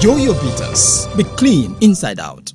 Joyo Bitters. Be clean inside out.